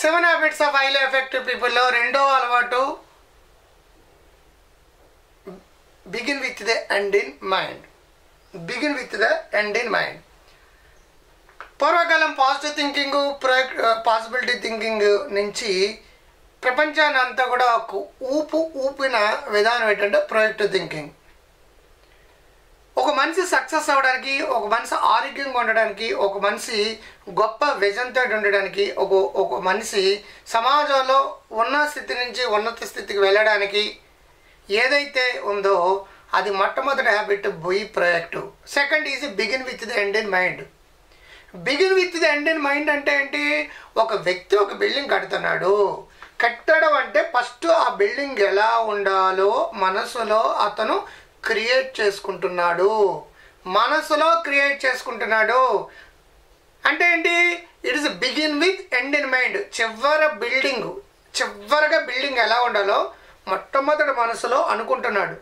Seven habits of highly effective పీపుల్లో రెండో అలవాటు begin with the end in mind. Begin with the end in mind. పూర్వకాలం positive thinking project possibility thinking నుంచి ప్రపంచాన్ని అంతా కూడా ఒక ఊపు ఊపిన విధానం ఏంటంటే ప్రొజెక్టివ్ థింకింగ్. మనిషి సక్సెస్ అవ్వడానికి ఒక మనిషి ఆరోగ్యంగా ఉండడానికి ఒక మనిషి గొప్ప విజన్తో ఉండడానికి ఒక ఒక మనిషి సమాజంలో ఉన్న స్థితి నుంచి ఉన్నత స్థితికి వెళ్ళడానికి ఏదైతే ఉందో అది మొట్టమొదటి హ్యాబిట్ బొయ్యి project second is begin with the end in mind begin with the end in mind అంటే ఏంటి? ఒక వ్యక్తి ఒక బిల్డింగ్ కడుతున్నాడు. కట్టడం అంటే ఫస్ట్ ఆ బిల్డింగ్ ఎలా ఉండాలో మనసులో అతను క్రియేట్ చేసుకుంటున్నాడు. మనసులో క్రియేట్ చేసుకుంటున్నాడు. అంటే ఏంటి? It is begin with end in mind చివర బిల్డింగ్ చివరిగా బిల్డింగ్ ఎలా ఉండాలో మొట్టమొదటి మనసులో అనుకుంటున్నాడు.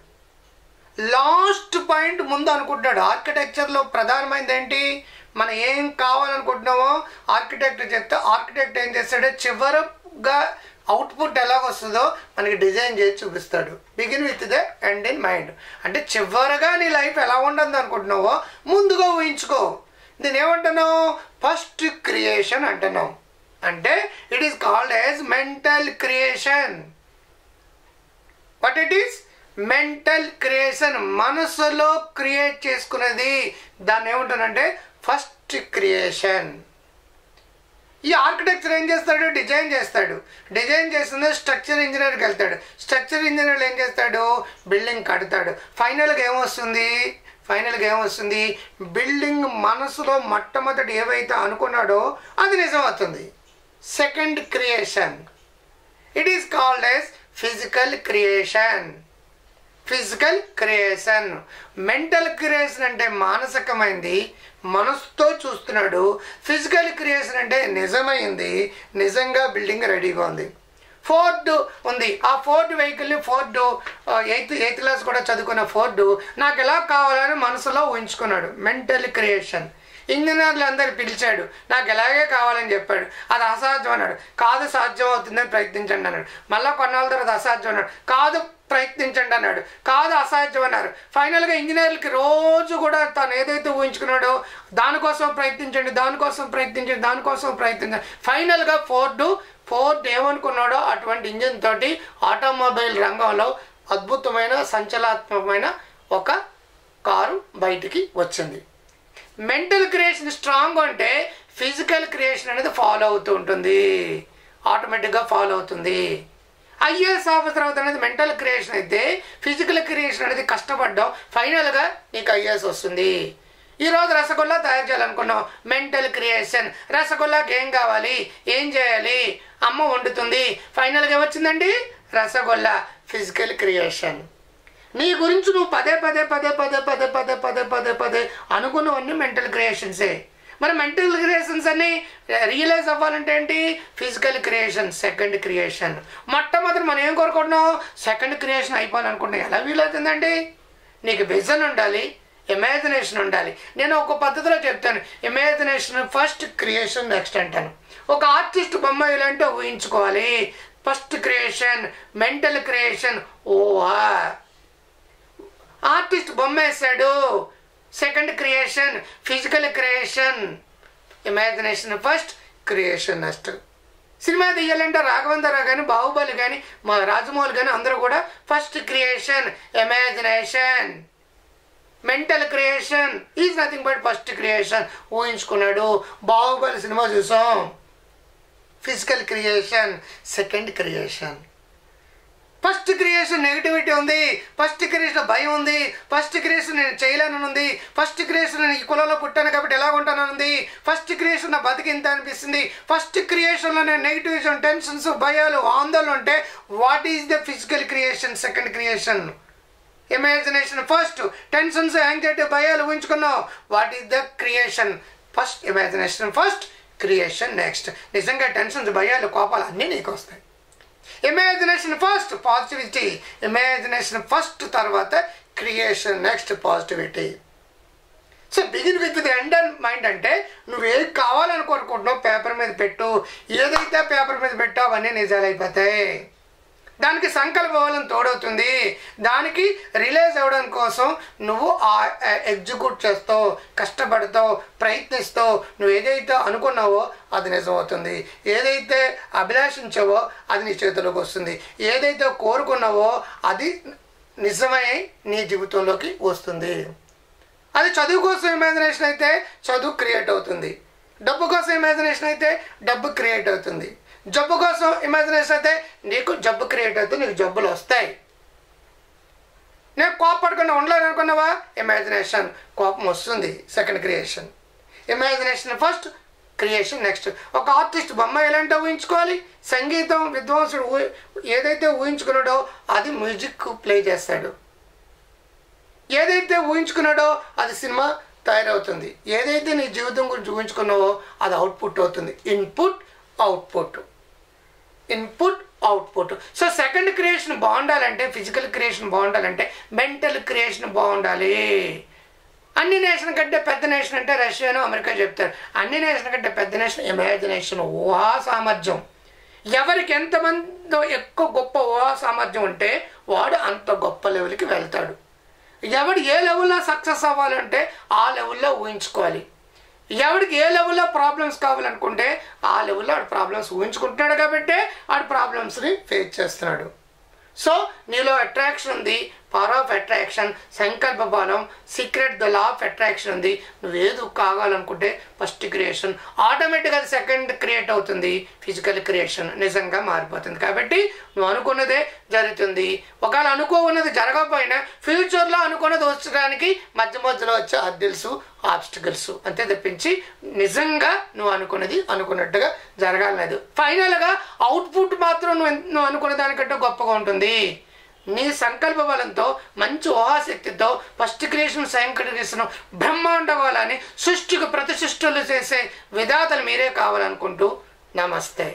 లాస్ట్ పాయింట్ ముందు అనుకుంటున్నాడు. ఆర్కిటెక్చర్లో ప్రధానమైనది ఏంటి? మనం ఏం కావాలనుకుంటున్నామో ఆర్కిటెక్ట్ చెప్తే ఆర్కిటెక్ట్ ఏం చేస్తాడో? చివరగా అవుట్పుట్ ఎలా వస్తుందో మనకి డిజైన్ చేసి చూపిస్తాడు. Begin with the end in mind అంటే చివరగా నీ లైఫ్ ఎలా ఉండదు అనుకుంటున్నావో ముందుగా ఊహించుకో. దీని ఏమంటున్నావు? ఫస్ట్ క్రియేషన్ అంటున్నాం అంటే it is called as mental creation what it is mental creation మనసులో క్రియేట్ చేసుకున్నది. దాన్ని ఏమంటానంటే ఫస్ట్ క్రియేషన్ ఈ ఆర్కిటెక్చర్ ఏం చేస్తాడు? డిజైన్ చేస్తాడు. డిజైన్ చేస్తుంది స్ట్రక్చర్ ఇంజనీర్కి వెళ్తాడు. స్ట్రక్చర్ ఇంజనీర్ ఏం చేస్తాడు? బిల్డింగ్ కడతాడు. ఫైనల్గా ఏమొస్తుంది? ఫైనల్గా ఏమొస్తుంది? బిల్డింగ్ మనసులో మొట్టమొదటి ఏవైతే అనుకున్నాడో అది నిజం అవుతుంది second creation. It is called as physical creation physical creation. Mental creation అంటే మానసికమైంది మనసుతో చూస్తున్నాడు. ఫిజికల్ క్రియేషన్ అంటే నిజమైంది నిజంగా బిల్డింగ్ రెడీగా ఉంది. ఫోర్డ్ ఉంది. ఆ ఫోర్డ్ వెహికల్ని ఫోర్డ్ ఎయిత్ ఎయిత్ క్లాస్ కూడా చదువుకున్న ఫోర్డ్ నాకు ఎలా కావాలని మనసులో ఊహించుకున్నాడు. Mental creation. ఇంజనీర్లు పిలిచాడు. నాకు ఎలాగే కావాలని చెప్పాడు. అది అసాధ్యం అన్నాడు. కాదు సాధ్యం అవుతుందని ప్రయత్నించండి అన్నాడు. మళ్ళీ కొన్నాళ్ళ తర్వాత అసాధ్యం అన్నాడు. కాదు ప్రయత్నించండి అన్నాడు. కాదు అసాధ్యం అన్నారు. ఫైనల్గా ఇంజనీర్లకి రోజు కూడా తను ఏదైతే ఊహించుకున్నాడో దానికోసం ప్రయత్నించండి దానికోసం ప్రయత్నించండి దానికోసం ప్రయత్నించండి. ఫైనల్గా ఫోర్డు ఫోర్డ్ ఏమనుకున్నాడో అటువంటి ఇంజిన్ తోటి ఆటోమొబైల్ రంగంలో అద్భుతమైన సంచలనాత్మకమైన ఒక కారు బయటికి వచ్చింది. మెంటల్ క్రియేషన్ స్ట్రాంగ్ అంటే ఫిజికల్ క్రియేషన్ అనేది ఫాలో అవుతూ ఉంటుంది. ఆటోమేటిక్గా ఫాలో అవుతుంది. ఐఏఎస్ ఆఫీసర్ అవుతుంది అనేది మెంటల్ క్రియేషన్ అయితే ఫిజికల్ క్రియేషన్ అనేది కష్టపడ్డాం. ఫైనల్గా నీకు ఐఏఎస్ వస్తుంది. ఈరోజు రసగుల్లా తయారు చేయాలనుకున్నాం. Mental creation. రసగుల్లాకి ఏం కావాలి? ఏం చేయాలి? అమ్మ వండుతుంది. ఫైనల్గా వచ్చిందండి రసగుల్లా ఫిజికల్ క్రియేషన్. నీ గురించి నువ్వు పదే పదే పదే పదే పదే పదే పదే పదే పదే అనుకున్నవన్నీ మెంటల్ క్రియేషన్సే మరి మెంటల్ క్రియేషన్స్ అన్ని రియలైజ్ అవ్వాలంటే ఏంటి? ఫిజికల్ క్రియేషన్ సెకండ్ క్రియేషన్ మొట్టమొదటి మనం ఏం కోరుకుంటున్నాం సెకండ్ క్రియేషన్ అయిపోవాలనుకుంటున్నాం ఎలా వీలవుతుందండి నీకు విజన్ ఉండాలి ఇమాజినేషన్ ఉండాలి. నేను ఒక పద్ధతిలో చెప్తాను. ఇమాజినేషన్ ఫస్ట్ క్రియేషన్ నెక్స్ట్ అంటాను. ఒక ఆర్టిస్ట్ బొమ్మ ఇలాంటి ఊహించుకోవాలి. ఫస్ట్ క్రియేషన్ మెంటల్ క్రియేషన్ ఓహా ఆర్టిస్ట్ బొమ్మ వేసాడు second creation physical creation imagination first creation next cinema తీయాలంటే రాఘవేంద్రరావు కానీ బాహుబలి కానీ మా రాజమౌళి కానీ అందరూ కూడా first creation imagination mental creation is nothing but first creation ఊహించుకున్నాడు. Baahubali cinema చూసాం. Physical creation second creation creation negativity ఉంది. ఫస్ట్ క్రియేషన్ భయం ఉంది. ఫస్ట్ క్రియేషన్ నేను చేయలేను ఉంది ఫస్ట్ క్రియేషన్ నేను ఈ కులంలో పుట్టాను కాబట్టి ఎలా ఉంటానని ఉంది ఫస్ట్ క్రియేషన్ నా బతికి ఇంత అనిపిస్తుంది. ఫస్ట్ క్రియేషన్లో నేను నెగిటివిజం టెన్షన్స్ భయాలు ఆందోళన ఉంటే what is the physical creation second creation imagination first tensions anxiety భయాలు ఊహించుకున్నావు. What is the creation first imagination first creation next నిజంగా టెన్షన్స్ భయాలు కోపాలు అన్నీ నీకు వస్తాయి. Imagination first positivity imagination first తర్వాత creation next positivity so begin with the end and mind అంటే నువ్వు ఏది కావాలని కోరుకుంటున్నావు పేపర్ మీద పెట్టు. ఏదైతే పేపర్ మీద పెట్టావు అవన్నీ నిజాలు అయిపోతాయి. దానికి సంకల్ప బలం తోడవుతుంది. దానికి రిలీజ్ అవ్వడం కోసం నువ్వు ఆ ఎగ్జిక్యూట్ చేస్తావు కష్టపడతావు ప్రయత్నిస్తావు. నువ్వు ఏదైతే అనుకున్నావో అది నిజమవుతుంది. ఏదైతే అభిలాషించావో అది నీ చేతిలోకి వస్తుంది. ఏదైతే కోరుకున్నావో అది నిజమై నీ జీవితంలోకి వస్తుంది. అది చదువు కోసం ఇమాజినేషన్ అయితే చదువు క్రియేట్ అవుతుంది. డబ్బు కోసం ఇమాజినేషన్ అయితే డబ్బు క్రియేట్ అవుతుంది. జబ్బు కోసం ఇమాజినేషన్ అయితే నీకు జబ్బు క్రియేట్ అవుతుంది నీకు జబ్బులు వస్తాయి. నేను కోపపడకుండా ఉండలేదు అనుకున్నావా ఇమాజినేషన్ కోపం వస్తుంది. Second creation imagination first creation next ఒక ఆర్టిస్ట్ బొమ్మ ఎలాంటి ఊహించుకోవాలి? సంగీతం విద్వాంసుడు ఊహి ఏదైతే ఊహించుకున్నాడో అది మ్యూజిక్ ప్లే చేస్తాడు. ఏదైతే ఊహించుకున్నాడో అది సినిమా తయారవుతుంది. ఏదైతే నీ జీవితం గురించి ఊహించుకున్నావో అది అవుట్పుట్ అవుతుంది. Input output input output. So second creation బాగుండాలంటే ఫిజికల్ క్రియేషన్ బాగుండాలంటే మెంటల్ క్రియేషన్ బాగుండాలి. అన్ని నేషన్ కంటే పెద్ద నేషన్ అంటే రష్యాను అమెరికా చెప్తారు. అన్ని నేషన్ కంటే పెద్ద నేషన్ ఇమాజినేషన్ ఊహా సామర్థ్యం. ఎవరికి ఎంతమంది ఎక్కువ గొప్ప ఊహా సామర్థ్యం ఉంటే వాడు అంత గొప్ప లెవెల్కి వెళ్తాడు. ఎవడు ఏ లెవెల్లో సక్సెస్ అవ్వాలంటే ఆ లెవెల్లో ఊహించుకోవాలి. ఎవడికి ఏ లెవెల్లో ప్రాబ్లమ్స్ కావాలనుకుంటే ఆ లెవెల్లో ఆడు ప్రాబ్లమ్స్ ఊహించుకుంటున్నాడు కాబట్టి ఆడు ప్రాబ్లమ్స్ని ఫేస్ చేస్తున్నాడు. సో నీలో అట్రాక్షన్ ఉంది పవర్ ఆఫ్ అట్రాక్షన్ సంకల్ప బలం secret the law of attraction ఉంది. నువ్వు ఏది కావాలనుకుంటే ఫస్ట్ క్రియేషన్ ఆటోమేటిక్గా సెకండ్ క్రియేట్ అవుతుంది. ఫిజికల్ క్రియేషన్ నిజంగా మారిపోతుంది. కాబట్టి నువ్వు అనుకున్నదే జరుగుతుంది. ఒకవేళ అనుకోన్నది జరగకపోయినా ఫ్యూచర్లో అనుకున్నది వచ్చడానికి మధ్య మధ్యలో వచ్చే హద్దెల్స్ ఆబ్స్టికల్స్ అంతే తప్పించి నిజంగా నువ్వు అనుకున్నది అనుకున్నట్టుగా జరగాలలేదు ఫైనల్గా అవుట్పుట్ మాత్రం నువ్వు నువ్వు అనుకున్న దానికంటే గొప్పగా ఉంటుంది. నీ సంకల్ప బలంతో మంచి ఊహాశక్తితో ఫస్ట్ క్రియేషన్ సెకండ్ క్రియేషన్ బ్రహ్మాండ వాళ్ళని సృష్టికి ప్రతి చేసే విధాతలు మీరే కావాలనుకుంటూ నమస్తే.